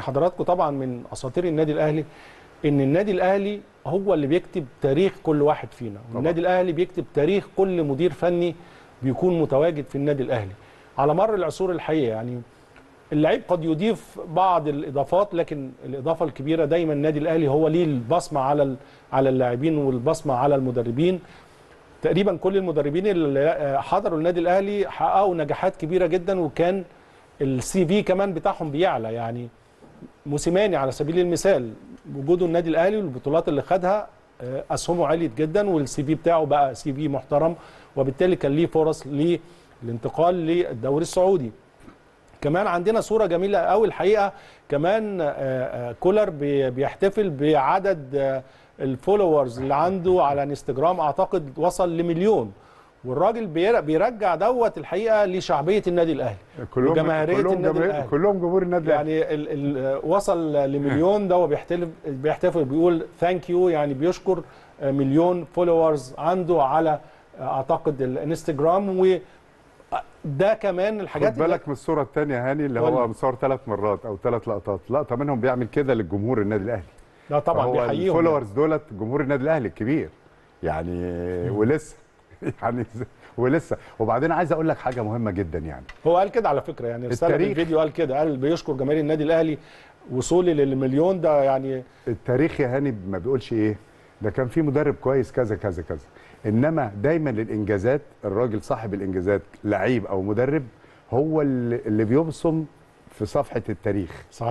حضراتكم طبعا من أساطير النادي الأهلي إن النادي الأهلي هو اللي بيكتب تاريخ كل واحد فينا. والنادي الأهلي بيكتب تاريخ كل مدير فني بيكون متواجد في النادي الأهلي. على مر العصور الحقيقة يعني اللعيب قد يضيف بعض الإضافات لكن الإضافة الكبيرة دايما النادي الأهلي هو ليه البصمة على على اللاعبين والبصمة على المدربين. تقريبا كل المدربين اللي حضروا النادي الأهلي حققوا نجاحات كبيرة جدا وكان ال CV كمان بتاعهم بيعلى يعني. موسيماني على سبيل المثال وجوده النادي الأهلي والبطولات اللي خدها أسهمه عليت جدا وال CV بتاعه بقى CV محترم وبالتالي كان ليه فرص للانتقال للدوري السعودي. كمان عندنا صورة جميلة قوي الحقيقة. كمان كولر بيحتفل بعدد ال followers اللي عنده على انستجرام أعتقد وصل لمليون. والراجل بيرجع دوت الحقيقة لشعبية النادي الأهلي كلهم وجماهيرية كلهم النادي الأهلي. كلهم جمهور النادي الأهلي. يعني ال ال وصل لمليون ده وبيحتفل بيحتفل بيقول thank you يعني بيشكر مليون followers عنده على أعتقد الإنستجرام و ده كمان الحاجات خد بالك من الصورة الثانية هاني اللي هو مصور ثلاث مرات أو ثلاث لقطات. لقطة منهم بيعمل كده للجمهور النادي الأهلي. لا طبعا بيحييهم ال followers دولت جمهور النادي الأهلي الكبير. يعني ولسه يعني ولسه. وبعدين عايز أقول لك حاجة مهمة جدا يعني. هو قال كده على فكرة يعني رسالة الفيديو قال كده قال بيشكر جماهير النادي الأهلي وصولي للمليون ده يعني التاريخ يا هاني ما بيقولش إيه. ده كان في مدرب كويس كذا كذا كذا. إنما دايما للإنجازات الراجل صاحب الإنجازات لعيب أو مدرب هو اللي اللي بيبصم في صفحة التاريخ. صحيح.